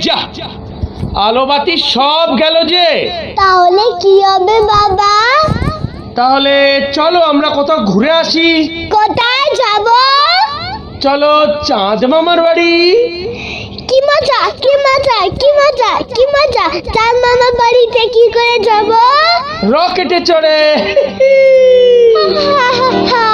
যা। আলোবাতি সব গেল যে। তাহলে কি হবে বাবা? তাহলে চলো আমরা কোথাও ঘুরে আসি। কোথায় যাব? চলো চাঁদ মামার বাড়ি। কি মজা কি মজা কি মজা কি মজা। চাঁদ মামার বাড়িতে কি করে যাব? রকেটে চড়ে। হা হা হা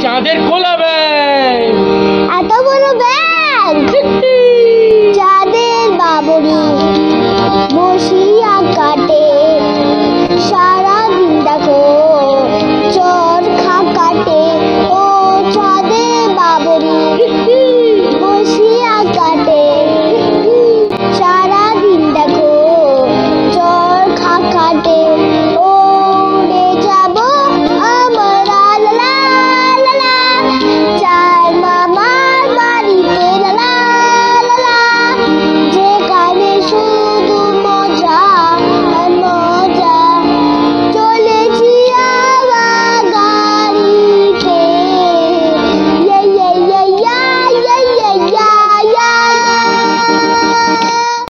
চাঁদের কোলা